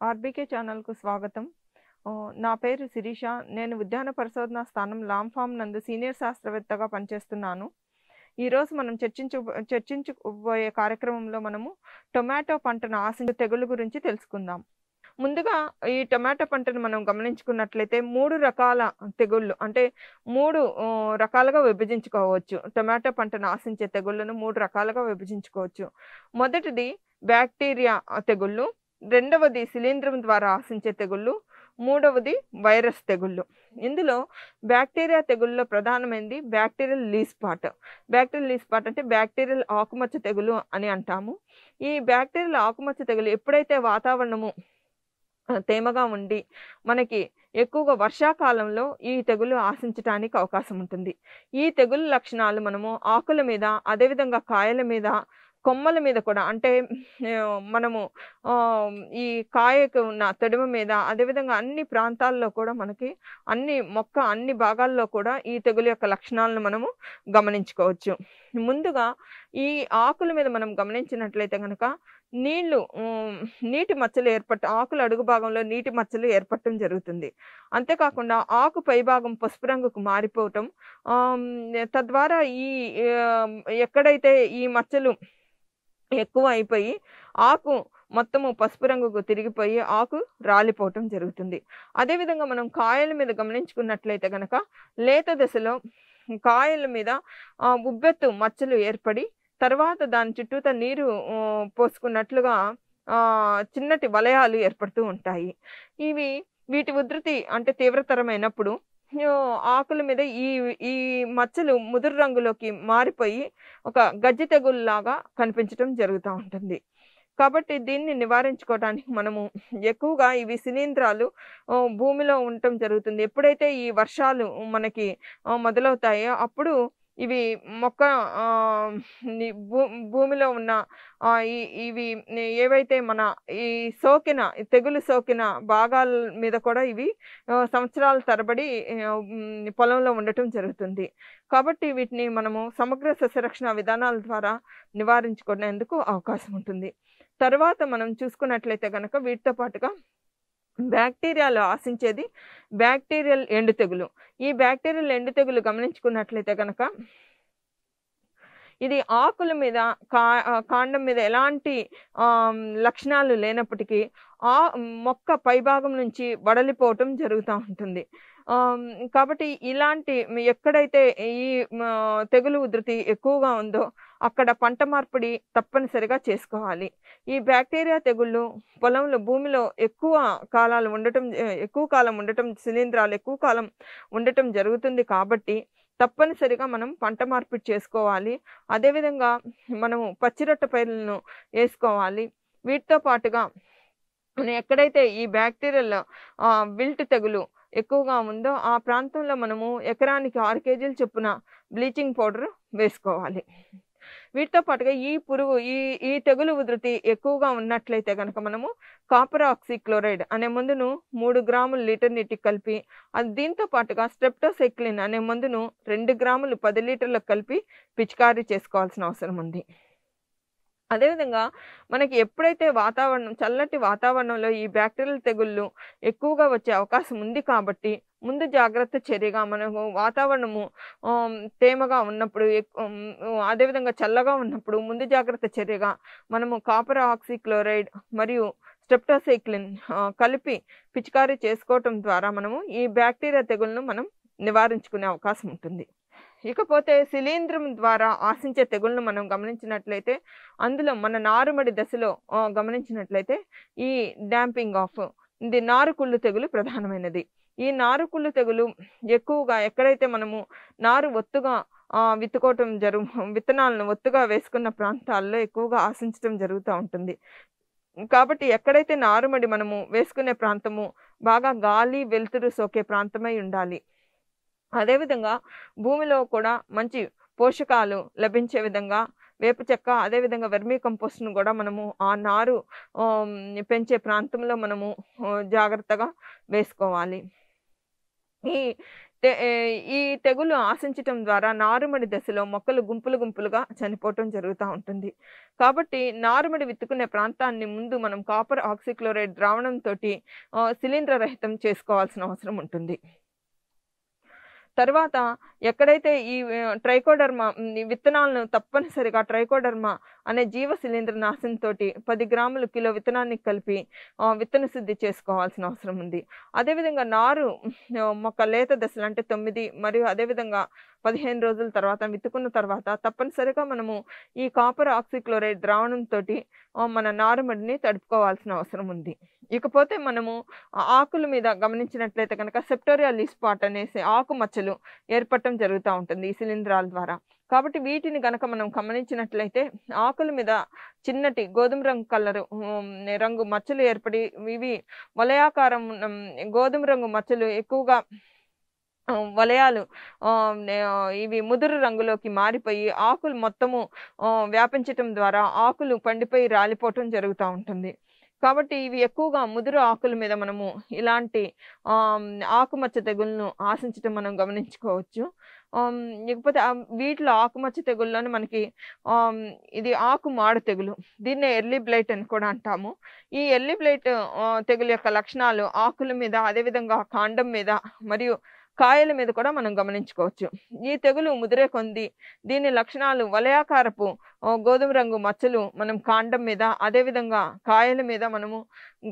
RBK ఛానల్‌కు స్వాగతం. నా పేరు శిరీష. నేను ఉద్యాన పరిశోధన స్థానం లాంఫామ్ నందు సీనియర్ శాస్త్రవేత్తగా పనిచేస్తున్నాను. ఈరోజు మనం చర్చించు చర్చించుకోబోయే కార్యక్రమంలో మనము టొమాటో పంటను ఆశించే తెగులు గురించి తెలుసుకుందాం. ముందుగా ఈ టొమాటో పంటను మనం గమనించుకున్నట్లయితే మూడు రకాల తెగుళ్ళు అంటే మూడు రకాలుగా విభజించుకోవచ్చు. టొమాటో పంటను ఆశించే తెగుళ్ళను మూడు రకాలుగా విభజించుకోవచ్చు. మొదటిది బ్యాక్టీరియా తెగుళ్ళు. రెండవది శిలీంధ్రం ద్వారా ఆశించే తెగుళ్ళు. మూడవది వైరస్ తెగుళ్ళు. ఇందులో బ్యాక్టీరియా తెగుల్లో ప్రధానమైనది bacterial leaf spot bacterial leaf spot అంటే బ్యాక్టీరియల్ ఆకుమచ్చ తెగులు అని అంటాము. ఈ బ్యాక్టీరియల్ ఆకుమచ్చ తెగులు ఎప్పుడైతే వాతావరణము తేమగా ఉండి మనకి ఎక్కువగా వర్షాకాలంలో ఈ తెగులు ఆశించటానికి అవకాశం ఉంటుంది. ఈ తెగులు లక్షణాలు మనము ఆకుల మీద, అదేవిధంగా కాయల మీద, కొమ్మల మీద కూడా అంటే మనము ఈ కాయకు ఉన్న తొడిమ మీద, అదేవిధంగా అన్ని ప్రాంతాల్లో కూడా మనకి అన్ని మొక్క అన్ని భాగాల్లో కూడా ఈ తెగులు యొక్క లక్షణాలను మనము గమనించుకోవచ్చు. ముందుగా ఈ ఆకుల మీద మనం గమనించినట్లయితే కనుక నీళ్ళు నీటి మచ్చలు ఏర్పట్ట ఆకుల అడుగు భాగంలో నీటి మచ్చలు ఏర్పడటం జరుగుతుంది. అంతేకాకుండా ఆకు పైభాగం పసుపు రంగుకు మారిపోవటం తద్వారా ఈ ఎక్కడైతే ఈ మచ్చలు ఎక్కువ అయిపోయి ఆకు మొత్తము పసుపు రంగుకు తిరిగిపోయి ఆకు రాలిపోవటం జరుగుతుంది. అదేవిధంగా మనం కాయల మీద గమనించుకున్నట్లయితే కనుక లేత దశలో కాయల మీద ఉబ్బెత్తు మచ్చలు ఏర్పడి తర్వాత దాని చుట్టూతా నీరు పోసుకున్నట్లుగా చిన్నటి వలయాలు ఏర్పడుతూ ఉంటాయి. ఇవి వీటి ఉధృతి అంటే తీవ్రతరమైనప్పుడు ఆకుల మీద ఈ ఈ మచ్చలు ముదురు రంగులోకి మారిపోయి ఒక గజ్జి తెగుల్లాగా కనిపించటం జరుగుతూ ఉంటుంది. కాబట్టి దీన్ని నివారించుకోవటానికి మనము ఎక్కువగా ఇవి శిలీంధ్రాలు భూమిలో ఉండటం జరుగుతుంది. ఎప్పుడైతే ఈ వర్షాలు మనకి మొదలవుతాయో అప్పుడు ఇవి మొక్క భూ భూమిలో ఉన్న ఇవి ఏవైతే మన ఈ సోకిన తెగులు సోకిన భాగాల మీద కూడా ఇవి సంవత్సరాల తరబడి పొలంలో ఉండటం జరుగుతుంది. కాబట్టి వీటిని మనము సమగ్ర సస్యరక్షణ విధానాల ద్వారా నివారించుకునేందుకు అవకాశం ఉంటుంది. తర్వాత మనం చూసుకున్నట్లయితే కనుక వీటితో పాటుగా బ్యాక్టీరియాలో ఆశించేది బ్యాక్టీరియల్ ఎండు తెగులు. ఈ బ్యాక్టీరియల్ ఎండు తెగులు గమనించుకున్నట్లయితే కనుక ఇది ఆకుల మీద కా కాండం మీద ఎలాంటి లక్షణాలు లేనప్పటికీ ఆ మొక్క పైభాగం నుంచి వడలిపోవటం జరుగుతూ ఉంటుంది. కాబట్టి ఇలాంటి ఎక్కడైతే ఈ తెగులు ఉధృతి ఎక్కువగా ఉందో అక్కడ పంట మార్పిడి తప్పనిసరిగా చేసుకోవాలి. ఈ బ్యాక్టీరియా తెగుళ్ళు పొలంలో భూమిలో ఎక్కువ కాలాలు ఉండటం ఎక్కువ కాలం ఉండటం శిలీంధ్రాలు ఎక్కువ కాలం ఉండటం జరుగుతుంది కాబట్టి తప్పనిసరిగా మనం పంట మార్పిడి చేసుకోవాలి. అదేవిధంగా మనము పచ్చిరొట్ట పైర్లను వేసుకోవాలి వీటితో పాటుగా ఎక్కడైతే ఈ బ్యాక్టీరియల్ విల్ట్ తెగులు ఎక్కువగా ఉందో ఆ ప్రాంతంలో మనము ఎకరానికి ఆరు కేజీలు చొప్పున బ్లీచింగ్ పౌడర్ వేసుకోవాలి. వీటితో పాటుగా ఈ పురుగు ఈ ఈ తెగులు ఉధృతి ఎక్కువగా ఉన్నట్లయితే కనుక మనము కాపర్ ఆక్సిక్లోరైడ్ అనే మందును మూడు గ్రాములు లీటర్ నీటికి కలిపి అది దీంతో పాటుగా స్ట్రెప్టోసైక్లిన్ అనే మందును రెండు గ్రాములు పది లీటర్లకు కలిపి పిచికారీ చేసుకోవాల్సిన అవసరం ఉంది. అదేవిధంగా మనకి ఎప్పుడైతే వాతావరణం చల్లటి వాతావరణంలో ఈ బ్యాక్టీరియల్ తెగుళ్ళు ఎక్కువగా వచ్చే అవకాశం ఉంది కాబట్టి ముందు జాగ్రత్త చర్యగా మనము వాతావరణము తేమగా ఉన్నప్పుడు అదేవిధంగా చల్లగా ఉన్నప్పుడు ముందు జాగ్రత్త చర్యగా మనము కాపర్ ఆక్సిక్లోరైడ్ మరియు స్టెప్టోసైక్లిన్ కలిపి పిచికారీ చేసుకోవటం ద్వారా మనము ఈ బ్యాక్టీరియా తెగులను మనం నివారించుకునే అవకాశం ఉంటుంది. ఇకపోతే శిలీంధ్రం ద్వారా ఆశించే తెగులను మనం గమనించినట్లయితే అందులో మన నారుమడి దశలో గమనించినట్లయితే ఈ డ్యాంపింగ్ ఆఫ్ ఇది నారుకుళ్ళు తెగులు ప్రధానమైనది. ఈ నారుకుళ్ళు తెగులు ఎక్కువగా ఎక్కడైతే మనము నారు ఒత్తుగా విత్తుకోవటం జరుగు విత్తనాలను ఒత్తుగా వేసుకున్న ప్రాంతాల్లో ఎక్కువగా ఆశించటం జరుగుతూ ఉంటుంది. కాబట్టి ఎక్కడైతే నారుమడి మనము వేసుకునే ప్రాంతము బాగా గాలి, వెలుతురు సోకే ప్రాంతమై ఉండాలి. అదేవిధంగా భూమిలో కూడా మంచి పోషకాలు లభించే విధంగా వేప చెక్క అదేవిధంగా వెర్మీ కంపోస్ట్‌ను కూడా మనము ఆ నారు పెంచే ప్రాంతంలో మనము జాగ్రత్తగా వేసుకోవాలి. ఈ తె- ఈ తెగులు ఆశించటం ద్వారా నారుమడి దశలో మొక్కలు గుంపులు గుంపులుగా చనిపోవటం జరుగుతూ ఉంటుంది కాబట్టి నారుమడి విత్తుకునే ప్రాంతాన్ని ముందు మనం కాపర్ ఆక్సిక్లోరైడ్ ద్రావణంతో శిలీంద్ర రహితం చేసుకోవాల్సిన అవసరం ఉంటుంది తర్వాత ఎక్కడైతే ఈ ఆ, ట్రైకోడర్మా ఈ విత్తనాలను తప్పనిసరిగా ట్రైకోడర్మా అనే జీవ శిలీంద్ర నాశనంతో పది గ్రాములు కిలో విత్తనాన్ని కలిపి విత్తన శుద్ధి చేసుకోవాల్సిన అవసరం ఉంది. అదేవిధంగా నారు మొక్క లేత దశలు అంటే తొమ్మిది మరియు అదేవిధంగా పదిహేను రోజుల తర్వాత విత్తుకున్న తర్వాత తప్పనిసరిగా మనము ఈ కాపర్ ఆక్సిక్లోరైడ్ ద్రావణంతో మన నారుమడిని తడుపుకోవాల్సిన అవసరం ఉంది. ఇకపోతే మనము ఆకుల మీద గమనించినట్లయితే కనుక సెప్టోరియల్ స్పాట్ అనేసి ఆకు మచ్చలు ఏర్పడటం జరుగుతూ ఉంటుంది ఈ శిలీంధ్రాల ద్వారా. కాబట్టి వీటిని గనక మనం గమనించినట్లయితే ఆకుల మీద చిన్నటి గోధుమ రంగు కలరు రంగు మచ్చలు ఏర్పడి ఇవి వలయాకారం గోధుమ రంగు మచ్చలు ఎక్కువగా వలయాలు ఇవి ముదురు రంగులోకి మారిపోయి ఆకులు మొత్తము వ్యాపించటం ద్వారా ఆకులు పండిపోయి రాలిపోవటం జరుగుతూ ఉంటుంది. కాబట్టి ఇవి ఎక్కువగా ముదురు ఆకుల మీద మనము ఇలాంటి ఆకుమచ్చ తెగులను ఆశించటం మనం గమనించుకోవచ్చు. ఇకపోతే వీటిలో ఆకుమచ్చ తెగుల్లోనే మనకి ఇది ఆకు మాడు తెగులు. దీన్నే ఎర్లీ బ్లైట్ అని కూడా అంటాము. ఈ ఎర్లీ బ్లైట్ తెగులు యొక్క లక్షణాలు ఆకుల మీద అదేవిధంగా కాండం మీద మరియు కాయల మీద కూడా మనం గమనించుకోవచ్చు. ఈ తెగులు ముదిరే కొంది దీని లక్షణాలు వలయాకారపు గోధుమ రంగు మచ్చలు మనం కాండం మీద అదేవిధంగా కాయల మీద మనము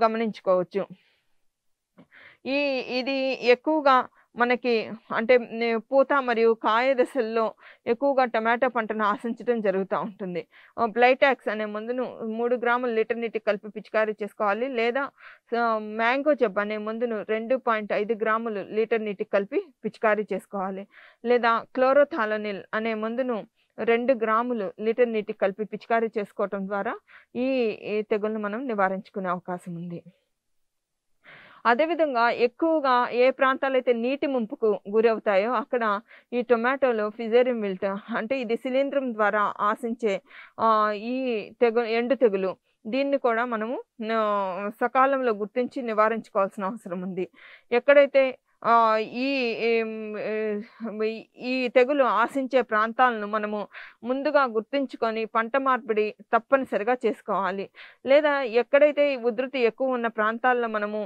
గమనించుకోవచ్చు. ఈ ఇది ఎక్కువగా మనకి అంటే పూత మరియు కాయ దశల్లో ఎక్కువగా టమాటో పంటను ఆశించడం జరుగుతూ ఉంటుంది. బ్లైటాక్స్ అనే మందును మూడు గ్రాముల లీటర్ నీటికి కలిపి పిచికారీ చేసుకోవాలి. లేదా మ్యాంగో జబ్ అనే మందును రెండు పాయింట్ ఐదు గ్రాములు లీటర్ నీటికి కలిపి పిచికారీ చేసుకోవాలి. లేదా క్లోరోథాలోనిల్ అనే మందును రెండు గ్రాములు లీటర్ నీటికి కలిపి పిచికారీ చేసుకోవటం ద్వారా ఈ ఈ తెగులను మనం నివారించుకునే అవకాశం ఉంది. అదేవిధంగా ఎక్కువగా ఏ ప్రాంతాలైతే నీటి ముంపుకు గురవుతాయో అక్కడ ఈ టొమాటోలో ఫిజేరియం విల్ట్ అంటే ఇది శిలీంద్రం ద్వారా ఆశించే ఈ తెగు ఎండు తెగులు. దీన్ని కూడా మనము సకాలంలో గుర్తించి నివారించుకోవాల్సిన అవసరం ఉంది. ఎక్కడైతే ఈ ఈ తెగులు ఆశించే ప్రాంతాలను మనము ముందుగా గుర్తించుకొని పంట మార్పిడి తప్పనిసరిగా చేసుకోవాలి. లేదా ఎక్కడైతే ఈ ఉధృతి ఎక్కువ ఉన్న ప్రాంతాల్లో మనము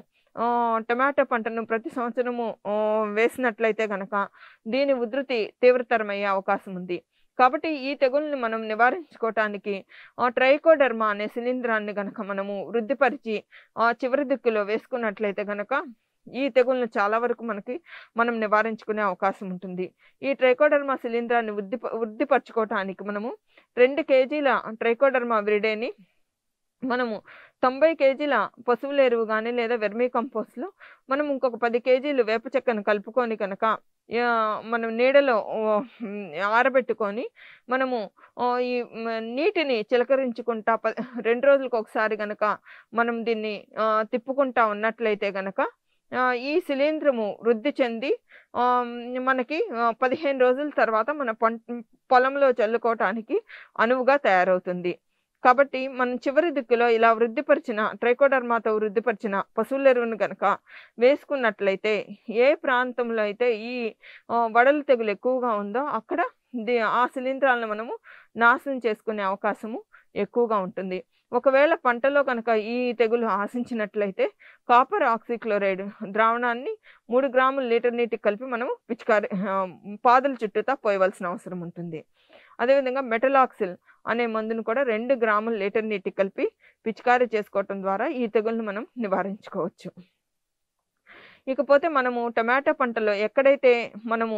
టమాటో పంటను ప్రతి సంవత్సరము వేసినట్లయితే గనక దీని ఉధృతి తీవ్రతరమయ్యే అవకాశం ఉంది. కాబట్టి ఈ తెగుల్ని మనం నివారించుకోవటానికి ఆ, ట్రైకోడర్మా అనే శిలీంధ్రాన్ని గనక మనము వృద్ధిపరిచి ఆ, చివరి దిక్కులో వేసుకున్నట్లయితే గనక ఈ తెగుల్ని చాలా వరకు మనకి మనం నివారించుకునే అవకాశం ఉంటుంది. ఈ ట్రైకోడర్మా శిలీంధ్రాన్ని వృద్ధి వృద్ధిపరచుకోవటానికి మనము రెండు కేజీల ట్రైకోడర్మా విరిడేని మనము తొంభై కేజీల పశువుల ఎరువు కానీ లేదా వెర్మీ కంపోస్ట్లో మనం ఇంకొక పది కేజీలు వేప చెక్కను కలుపుకొని కనుక మనం నీడలో ఆరబెట్టుకొని మనము ఈ నీటిని చిలకరించుకుంటా ప రెండు రోజులకు ఒకసారి గనక మనం దీన్ని తిప్పుకుంటా ఉన్నట్లయితే గనక ఈ శిలీంధ్రము వృద్ధి చెంది మనకి పదిహేను రోజుల తర్వాత మన పొలంలో చల్లుకోవటానికి అనువుగా తయారవుతుంది. కాబట్టి మనం చివరి దిక్కులో ఇలా వృద్ధిపరిచిన ట్రైకోడర్మాతో వృద్ధిపరిచిన పశువుల ఎరువును కనుక వేసుకున్నట్లయితే ఏ ప్రాంతంలో అయితే ఈ వడలు తెగులు ఎక్కువగా ఉందో అక్కడ ఆ శిలీంధ్రాలను మనము నాశనం చేసుకునే అవకాశము ఎక్కువగా ఉంటుంది. ఒకవేళ పంటలో కనుక ఈ తెగులు ఆశించినట్లయితే కాపర్ ఆక్సిక్లోరైడ్ ద్రావణాన్ని మూడు గ్రాముల లీటర్ నీటికి కలిపి మనం పిచికారి పాదల పాదుల చుట్టూతా పోయవలసిన అవసరం ఉంటుంది. అదేవిధంగా మెటలాక్సిల్ అనే మందును కూడా రెండు గ్రాముల లీటర్ నీటి కలిపి పిచికారీ చేసుకోవటం ద్వారా ఈ తెగులను మనం నివారించుకోవచ్చు. ఇకపోతే మనము టమాటా పంటలో ఎక్కడైతే మనము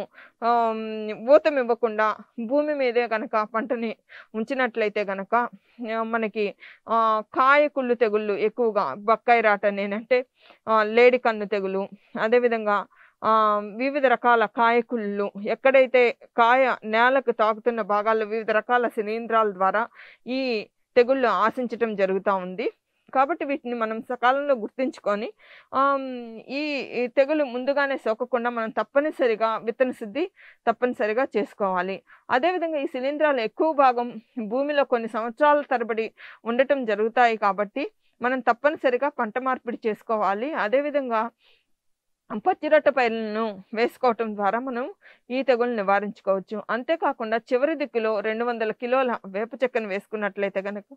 ఊతం ఇవ్వకుండా భూమి మీదే కనుక పంటని ఉంచినట్లయితే కనుక మనకి కాయ కుళ్ళు తెగుళ్ళు ఎక్కువగా బక్కాయి రాట నేనంటే లేడి కన్ను తెగులు అదేవిధంగా వివిధ రకాల కాయకుళ్ళు ఎక్కడైతే కాయ నేలకు తాకుతున్న భాగాల్లో వివిధ రకాల శిలీంధ్రాల ద్వారా ఈ తెగుళ్ళు ఆశించటం జరుగుతూ ఉంది. కాబట్టి వీటిని మనం సకాలంలో గుర్తుంచుకొని ఈ తెగులు ముందుగానే సోకకుండా మనం తప్పనిసరిగా విత్తన శుద్ధి తప్పనిసరిగా చేసుకోవాలి. అదేవిధంగా ఈ శిలీంధ్రాలు ఎక్కువ భాగం భూమిలో కొన్ని సంవత్సరాల తరబడి ఉండటం జరుగుతాయి కాబట్టి మనం తప్పనిసరిగా పంట మార్పిడి చేసుకోవాలి. అదేవిధంగా పచ్చిరొట్ట పైర్లను వేసుకోవటం ద్వారా మనం ఈ తెగులు నివారించుకోవచ్చు. అంతేకాకుండా చివరి దిక్కులో రెండు వందల కిలోల వేప చెక్కను వేసుకున్నట్లయితే కనుక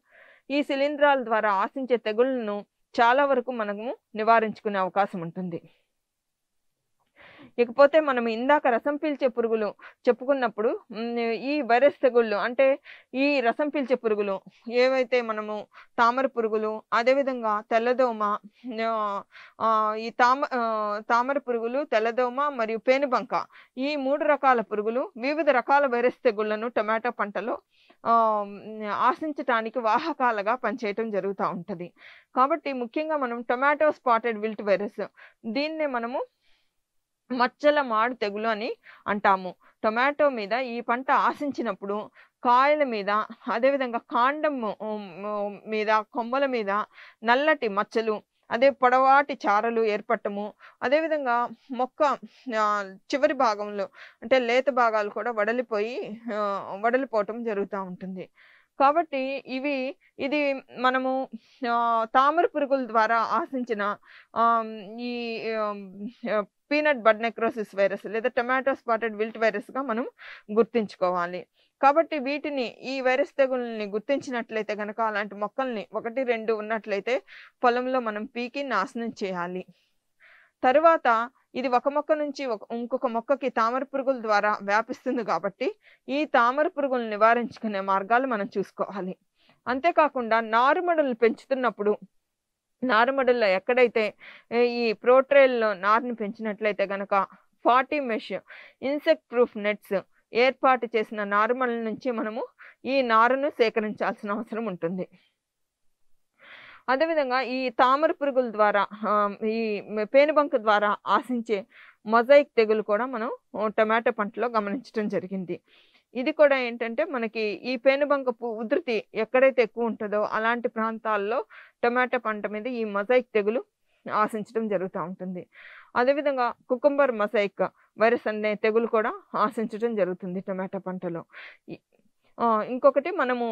ఈ శిలీంధ్రాల ద్వారా ఆశించే తెగుళ్ళను చాలా వరకు మనము నివారించుకునే అవకాశం ఉంటుంది. ఇకపోతే మనం ఇందాక రసం పీల్చే పురుగులు చెప్పుకున్నప్పుడు ఈ వైరస్ తెగుళ్ళు అంటే ఈ రసం పీల్చే పురుగులు ఏవైతే మనము తామర పురుగులు అదేవిధంగా తెల్లదోమ ఈ తామ తామర పురుగులు తెల్లదోమ మరియు పేనుబంక ఈ మూడు రకాల పురుగులు వివిధ రకాల వైరస్ తెగుళ్ళను టమాటా పంటలో ఆశించటానికి వాహకాలుగా పనిచేయటం జరుగుతూ ఉంటుంది. కాబట్టి ముఖ్యంగా మనం టొమాటో స్పాటెడ్ విల్ట్ వైరస్ దీన్నే మనము మచ్చల మాడు తెగులు అని అంటాము. టొమాటో మీద ఈ పంట ఆశించినప్పుడు కాయల మీద అదేవిధంగా కాండం మీద కొమ్మల మీద నల్లటి మచ్చలు అదే పొడవాటి చారలు ఏర్పడటము అదేవిధంగా మొక్క చివరి భాగంలో అంటే లేత భాగాలు కూడా వడలిపోయి వడలిపోవటం జరుగుతూ ఉంటుంది. కాబట్టి ఇవి ఇది మనము తామర పురుగుల ద్వారా ఆశించిన ఈ పీనట్ బడ్ నెక్రోసిస్ వైరస్ లేదా టొమాటో స్పాటెడ్ విల్ట్ వైరస్గా మనం గుర్తించుకోవాలి. కాబట్టి వీటిని ఈ వైరస్ తెగుల్ని గుర్తించినట్లయితే కనుక అలాంటి మొక్కల్ని ఒకటి రెండు ఉన్నట్లయితే పొలంలో మనం పీకి నాశనం చేయాలి. తరువాత ఇది ఒక మొక్క నుంచి ఒక ఇంకొక మొక్కకి తామర పురుగుల ద్వారా వ్యాపిస్తుంది కాబట్టి ఈ తామర పురుగులను నివారించుకునే మార్గాలు మనం చూసుకోవాలి. అంతేకాకుండా నారుమడులు పెంచుతున్నప్పుడు నారుమడుల్లో ఎక్కడైతే ఈ ప్రోట్రేల్లో నారుని పెంచినట్లయితే గనక forty mesh insect proof nets ఏర్పాటు చేసిన నారుమల నుంచి మనము ఈ నారును సేకరించాల్సిన అవసరం ఉంటుంది. అదేవిధంగా ఈ తామర పురుగుల ద్వారా ఈ పేనుబంక ద్వారా ఆశించే మొజాయిక్ తెగులు కూడా మనం టమాటో పంటలో గమనించడం జరిగింది. ఇది కూడా ఏంటంటే మనకి ఈ పేనుబంక ఉధృతి ఎక్కడైతే ఎక్కువ ఉంటుందో అలాంటి ప్రాంతాల్లో టమాటా పంట మీద ఈ మొజాయిక్ తెగులు ఆశించడం జరుగుతూ ఉంటుంది. అదేవిధంగా కుకుంబర్ మొజాయిక్ వైరస్ అనే తెగులు కూడా ఆశించడం జరుగుతుంది టమాటా పంటలో. ఇంకొకటి మనము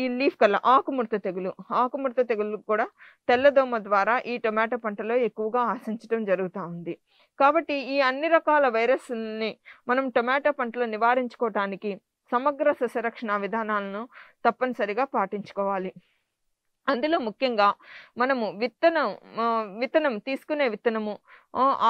ఈ లీఫ్ కల్లా ఆకుముడత తెగులు ఆకుముడత తెగులు కూడా తెల్లదోమ ద్వారా ఈ టొమాటో పంటలో ఎక్కువగా ఆశించడం జరుగుతూ ఉంది. కాబట్టి ఈ అన్ని రకాల వైరస్ని మనం టొమాటో పంటలో నివారించుకోవటానికి సమగ్ర సస్యరక్షణ విధానాలను తప్పనిసరిగా పాటించుకోవాలి. అందులో ముఖ్యంగా మనము విత్తనం విత్తనం తీసుకునే విత్తనము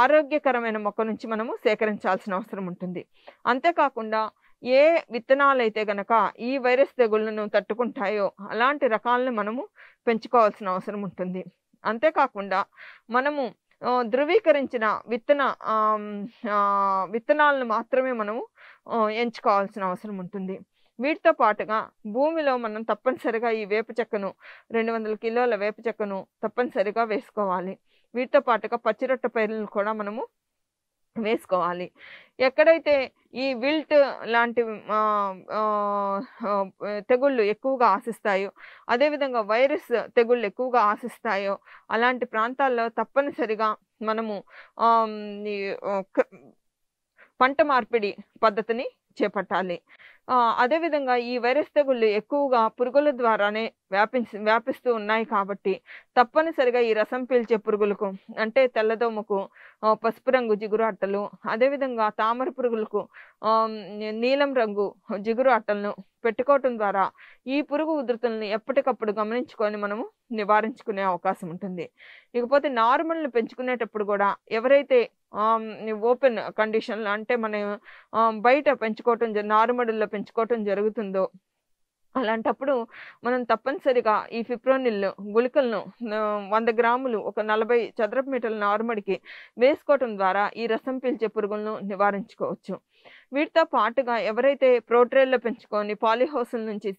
ఆరోగ్యకరమైన మొక్క నుంచి మనము సేకరించాల్సిన అవసరం ఉంటుంది. అంతేకాకుండా ఏ విత్తనాలైతే గనక ఈ వైరస్ తెగుళ్ళను తట్టుకుంటాయో అలాంటి రకాలను మనము పెంచుకోవాల్సిన అవసరం ఉంటుంది. అంతేకాకుండా మనము ధృవీకరించిన విత్తన విత్తనాలను మాత్రమే మనము ఎంచుకోవాల్సిన అవసరం ఉంటుంది. వీటితో పాటుగా భూమిలో మనం తప్పనిసరిగా ఈ వేప చెక్కను రెండు వందల కిలోల వేప చెక్కను తప్పనిసరిగా వేసుకోవాలి. వీటితో పాటుగా పచ్చిరొట్ట పైరులను కూడా మనము వేసుకోవాలి. ఎక్కడైతే ఈ విల్ట్ లాంటి తెగుళ్ళు ఎక్కువగా ఆశిస్తాయో అదేవిధంగా వైరస్ తెగుళ్ళు ఎక్కువగా ఆశిస్తాయో అలాంటి ప్రాంతాల్లో తప్పనిసరిగా మనము ఈ, పంట మార్పిడి పద్ధతిని చేపట్టాలి. అదేవిధంగా ఈ వైరస్ తెగుళ్ళు ఎక్కువగా పురుగుల ద్వారానే వ్యాపించి వ్యాపిస్తూ ఉన్నాయి కాబట్టి తప్పనిసరిగా ఈ రసం పీల్చే పురుగులకు అంటే తెల్లదోమకు పసుపు రంగు జిగురు అట్టలు అదేవిధంగా తామర పురుగులకు ఆ, నీలం రంగు జిగురు అట్టలను పెట్టుకోవటం ద్వారా ఈ పురుగు ఉధృతులను ఎప్పటికప్పుడు గమనించుకొని మనము నివారించుకునే అవకాశం ఉంటుంది. ఇకపోతే నార్మల్ని పెంచుకునేటప్పుడు కూడా ఎవరైతే ఓపెన్ కండిషన్లో అంటే మనం బయట పెంచుకోవటం జ- నారుమడుల్లో పెంచుకోవటం జరుగుతుందో అలాంటప్పుడు మనం తప్పనిసరిగా ఈ ఫిప్రోనిల్ గుళికలను వంద గ్రాములు ఒక నలభై చదరపు మీటర్ల నారుమడికి వేసుకోవటం ద్వారా ఈ రసం పీల్చే పురుగులను నివారించుకోవచ్చు. వీటితో పాటుగా ఎవరైతే ప్రోట్రేల్లో పెంచుకొని పాలీహౌసుల నుంచి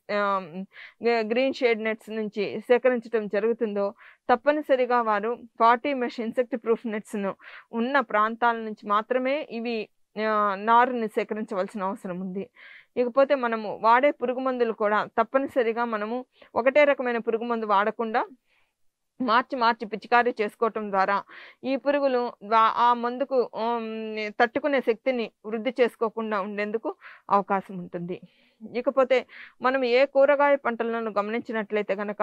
గ్రీన్ షేడ్ నెట్స్ నుంచి సేకరించడం జరుగుతుందో తప్పనిసరిగా వారు ఫార్టీ మెష్ ఇన్సెక్ట్ ప్రూఫ్ నెట్స్ను ఉన్న ప్రాంతాల నుంచి మాత్రమే ఇవి నారుని సేకరించవలసిన అవసరం ఉంది. ఇకపోతే మనము వాడే పురుగు మందులు కూడా తప్పనిసరిగా మనము ఒకటే రకమైన పురుగు మందు వాడకుండా మార్చి మార్చి పిచికారీ చేసుకోవటం ద్వారా ఈ పురుగులు ఆ మందుకు తట్టుకునే శక్తిని వృద్ధి చేసుకోకుండా ఉండేందుకు అవకాశం ఉంటుంది. ఇకపోతే మనం ఏ కూరగాయ పంటలను గమనించినట్లయితే కనుక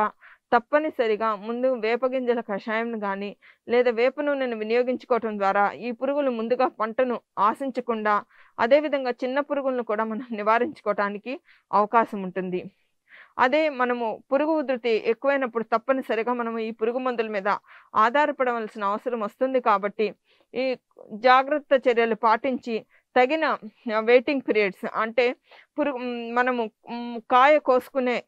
తప్పనిసరిగా ముందు వేప గింజల కషాయం కానీ లేదా వేప నూనెను వినియోగించుకోవటం ద్వారా ఈ పురుగులు ముందుగా పంటను ఆశించకుండా అదేవిధంగా చిన్న పురుగులను కూడా మనం నివారించుకోవటానికి అవకాశం ఉంటుంది. అదే మనము పురుగు ఉధృతి ఎక్కువైనప్పుడు తప్పనిసరిగా మనము ఈ పురుగు మందుల మీద ఆధారపడవలసిన అవసరం వస్తుంది కాబట్టి ఈ జాగ్రత్త చర్యలు పాటించి తగిన వెయిటింగ్ పీరియడ్స్ అంటే పురుగు మనము కాయ కోసుకునే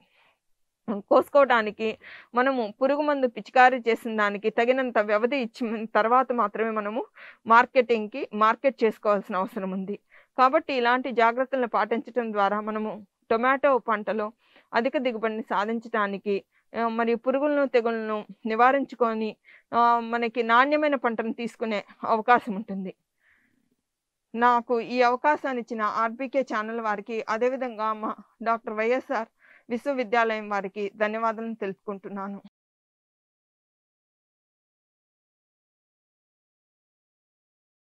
కోసుకోవడానికి మనము పురుగు మందు పిచికారీ చేసిన దానికి తగినంత వ్యవధి ఇచ్చిన తర్వాత మాత్రమే మనము మార్కెటింగ్కి మార్కెట్ చేసుకోవాల్సిన అవసరం ఉంది. కాబట్టి ఇలాంటి జాగ్రత్తలను పాటించడం ద్వారా మనము టొమాటో పంటలో అధిక దిగుబడిని సాధించడానికి మరియు పురుగులను తెగులను నివారించుకొని మనకి నాణ్యమైన పంటను తీసుకునే అవకాశం ఉంటుంది. నాకు ఈ అవకాశాన్ని ఇచ్చిన ఆర్బీకే ఛానల్ వారికి అదేవిధంగా మా డాక్టర్ వైఎస్ఆర్ విశ్వవిద్యాలయం వారికి ధన్యవాదాలను తెలుపుకుంటున్నాను.